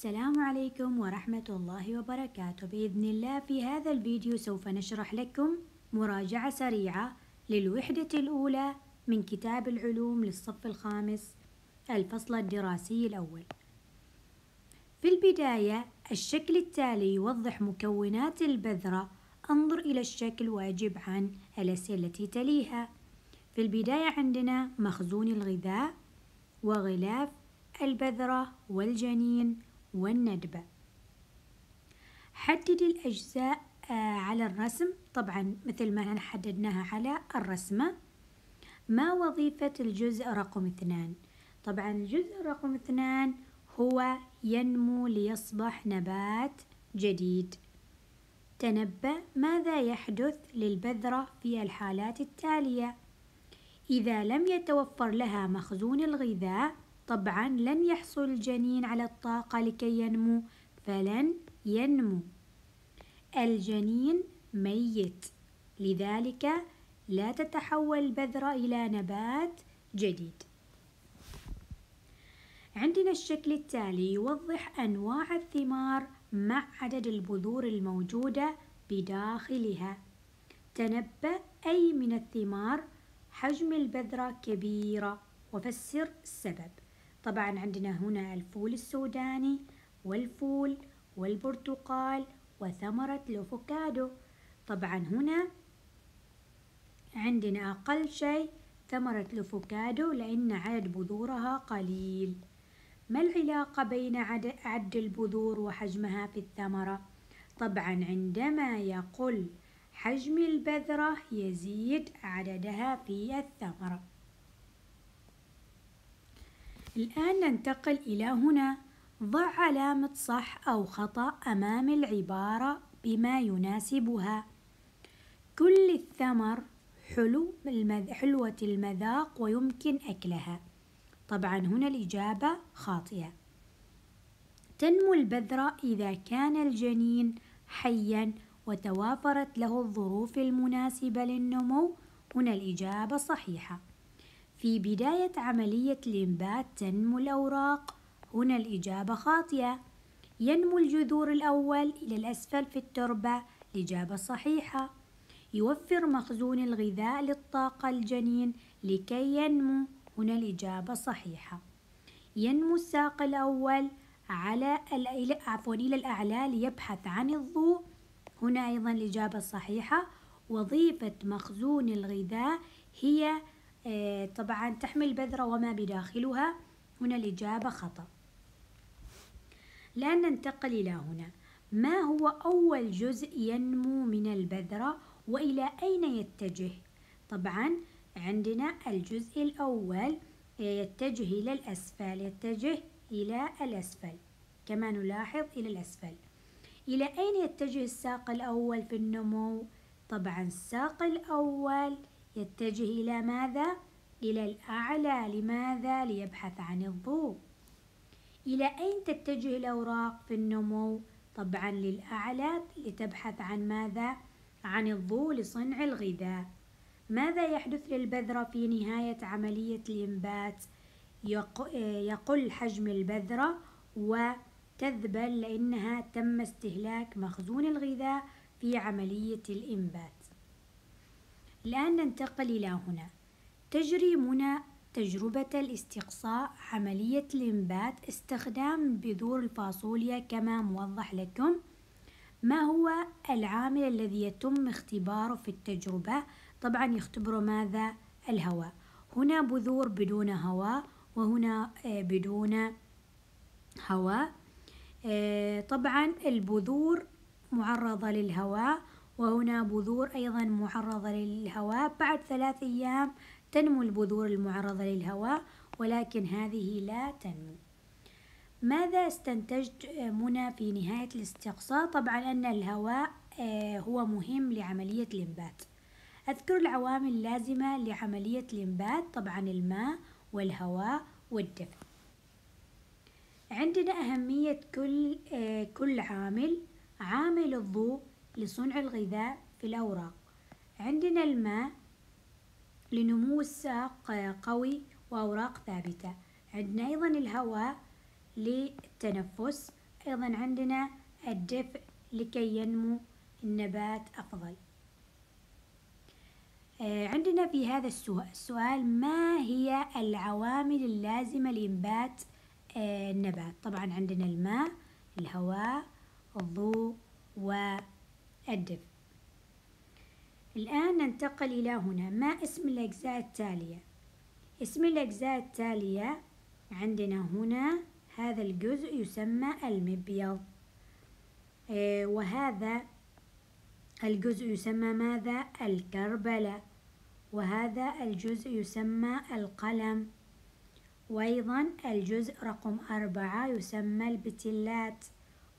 السلام عليكم ورحمة الله وبركاته. بإذن الله في هذا الفيديو سوف نشرح لكم مراجعة سريعة للوحدة الأولى من كتاب العلوم للصف الخامس الفصل الدراسي الأول. في البداية الشكل التالي يوضح مكونات البذرة أنظر إلى الشكل واجب عن الأسئلة التي تليها. في البداية عندنا مخزون الغذاء وغلاف البذرة والجنين والندبة. حدد الأجزاء آه، على الرسم. طبعا مثل ما حددناها على الرسمة. ما وظيفة الجزء رقم اثنان؟ طبعا الجزء رقم اثنان هو ينمو ليصبح نبات جديد. تنبأ ماذا يحدث للبذرة في الحالات التالية؟ إذا لم يتوفر لها مخزون الغذاء طبعا لن يحصل الجنين على الطاقة لكي ينمو فلن ينمو. الجنين ميت لذلك لا تتحول البذرة إلى نبات جديد. عندنا الشكل التالي يوضح أنواع الثمار مع عدد البذور الموجودة بداخلها. تنبأ أي من الثمار حجم البذرة كبيرة وفسر السبب. طبعا عندنا هنا الفول السوداني والفول والبرتقال وثمرة الأفوكادو. طبعا هنا عندنا أقل شيء ثمرة الأفوكادو لأن عدد بذورها قليل. ما العلاقة بين عد البذور وحجمها في الثمرة؟ طبعا عندما يقل حجم البذرة يزيد عددها في الثمرة. الآن ننتقل إلى هنا. ضع علامة صح أو خطأ أمام العبارة بما يناسبها. كل الثمر حلو حلوة المذاق ويمكن أكلها. طبعا هنا الإجابة خاطئة. تنمو البذرة إذا كان الجنين حيا وتوافرت له الظروف المناسبة للنمو. هنا الإجابة صحيحة. في بداية عملية الإنبات تنمو الأوراق. هنا الإجابة خاطئة. ينمو الجذور الأول إلى الأسفل في التربة. الإجابة صحيحة. يوفر مخزون الغذاء للطاقة الجنين لكي ينمو. هنا الإجابة صحيحة. ينمو الساق الأول على عفوا إلى الأعلى ليبحث عن الضوء. هنا أيضا الإجابة الصحيحة وظيفة مخزون الغذاء هي طبعا تحمل بذرة وما بداخلها. هنا الإجابة خطأ. الآن ننتقل إلى هنا. ما هو أول جزء ينمو من البذرة وإلى أين يتجه؟ طبعا عندنا الجزء الأول يتجه إلى الأسفل يتجه إلى الأسفل. كما نلاحظ إلى الأسفل. إلى أين يتجه الساق الأول في النمو؟ طبعا الساق الأول يتجه إلى ماذا؟ إلى الأعلى لماذا؟ ليبحث عن الضوء إلى أين تتجه الأوراق في النمو؟ طبعا للأعلى لتبحث عن ماذا؟ عن الضوء لصنع الغذاء ماذا يحدث للبذرة في نهاية عملية الإنبات؟ يقل حجم البذرة وتذبل لأنها تم استهلاك مخزون الغذاء في عملية الإنبات الآن ننتقل إلى هنا. تجري منى تجربة الاستقصاء عملية الإنبات استخدام بذور الفاصوليا كما موضح لكم. ما هو العامل الذي يتم اختباره في التجربة؟ طبعا يختبر ماذا؟ الهواء. هنا بذور بدون هواء وهنا آه، بدون هواء. آه، طبعا البذور معرضة للهواء وهنا بذور أيضا معرضة للهواء. بعد ثلاث أيام تنمو البذور المعرضة للهواء ولكن هذه لا تنمو. ماذا استنتجت منى في نهاية الاستقصاء؟ طبعا أن الهواء آه، هو مهم لعملية الإنبات. أذكر العوامل اللازمة لعملية الإنبات طبعا الماء والهواء والدفء. عندنا أهمية كل آه، كل عامل عامل الضوء لصنع الغذاء في الأوراق. عندنا الماء لنمو الساق قوي وأوراق ثابتة. عندنا أيضا الهواء للتنفس. أيضا عندنا الدفء لكي ينمو النبات أفضل. آه، عندنا في هذا السؤال ما هي العوامل اللازمة لإنبات آه، النبات؟ طبعا عندنا الماء الهواء الضوء والدفء الآن ننتقل إلى هنا. ما اسم الأجزاء التالية؟ اسم الأجزاء التالية عندنا هنا هذا الجزء يسمى المبيض. آه، وهذا الجزء يسمى ماذا؟ الكربلة. وهذا الجزء يسمى القلم. وأيضا الجزء رقم أربعة يسمى البتلات.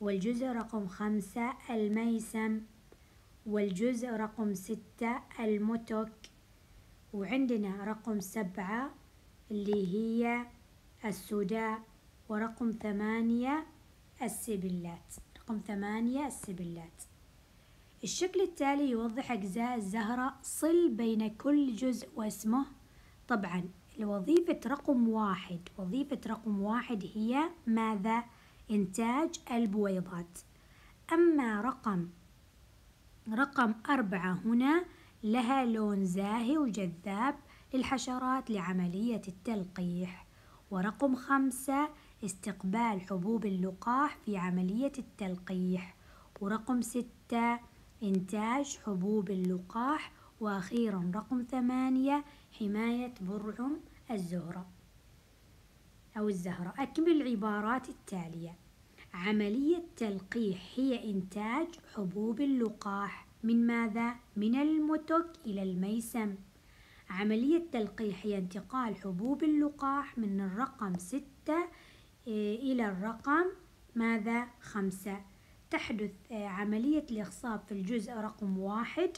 والجزء رقم خمسة الميسم. والجزء رقم ستة المتك وعندنا رقم سبعة اللي هي السداة ورقم ثمانية السبلات. رقم ثمانية السبلات. الشكل التالي يوضح أجزاء الزهرة صل بين كل جزء واسمه. طبعا وظيفة رقم واحد وظيفة رقم واحد هي ماذا؟ إنتاج البويضات. أما رقم رقم أربعة هنا لها لون زاهي وجذاب للحشرات لعملية التلقيح. ورقم خمسة استقبال حبوب اللقاح في عملية التلقيح. ورقم ستة إنتاج حبوب اللقاح. وأخيرا رقم ثمانية حماية برعم الزهرة أو الزهرة. أكمل العبارات التالية. عملية تلقيح هي إنتاج حبوب اللقاح من ماذا؟ من المتك إلى الميسم عملية تلقيح هي انتقال حبوب اللقاح من الرقم ستة آه، إلى الرقم ماذا؟ خمسة تحدث آه، عملية الإخصاب في الجزء رقم واحد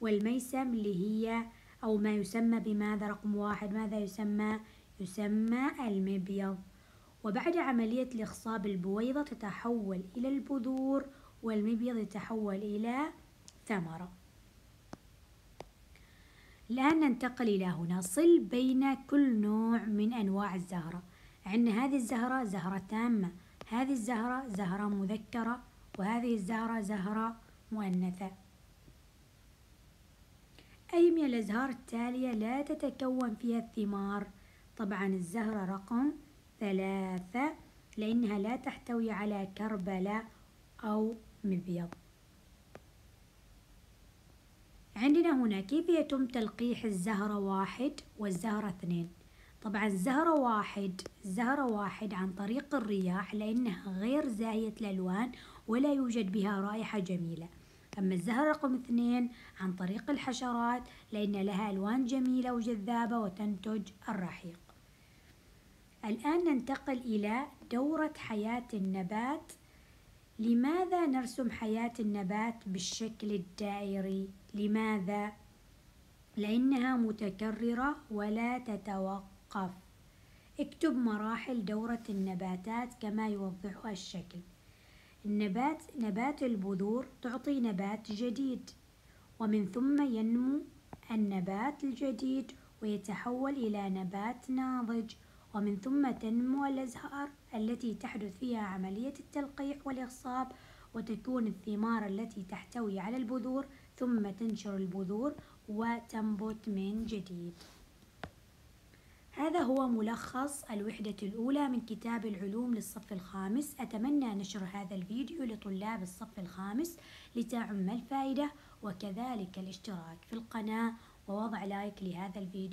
والميسم اللي هي أو ما يسمى بماذا رقم واحد ماذا يسمى؟ يسمى المبيض وبعد عملية الإخصاب البويضة تتحول إلى البذور والمبيض يتحول إلى ثمرة. الآن ننتقل إلى هنا. صل بين كل نوع من أنواع الزهرة. عندنا هذه الزهرة زهرة تامة هذه الزهرة زهرة مذكرة وهذه الزهرة زهرة مؤنثة. أي من الأزهار التالية لا تتكون فيها الثمار؟ طبعا الزهرة رقم ثلاثة. لأنها لا تحتوي على كربلة أو مبيض. عندنا هنا كيف يتم تلقيح الزهرة واحد والزهرة اثنين؟ طبعا الزهرة واحد الزهرة واحد عن طريق الرياح لأنها غير زاهية الألوان ولا يوجد بها رائحة جميلة. أما الزهرة رقم اثنين عن طريق الحشرات لأن لها ألوان جميلة وجذابة وتنتج الرحيق. الآن ننتقل إلى دورة حياة النبات لماذا نرسم حياة النبات بالشكل الدائري؟ لماذا؟ لأنها متكررة ولا تتوقف اكتب مراحل دورة النباتات كما يوضحها الشكل النبات نبات البذور تعطي نبات جديد ومن ثم ينمو النبات الجديد ويتحول إلى نبات ناضج ومن ثم تنمو الأزهار التي تحدث فيها عملية التلقيح والإخصاب وتكون الثمار التي تحتوي على البذور ثم تنشر البذور وتنبت من جديد. هذا هو ملخص الوحدة الأولى من كتاب العلوم للصف الخامس. أتمنى نشر هذا الفيديو لطلاب الصف الخامس لتعم الفائدة وكذلك الاشتراك في القناة ووضع لايك لهذا الفيديو.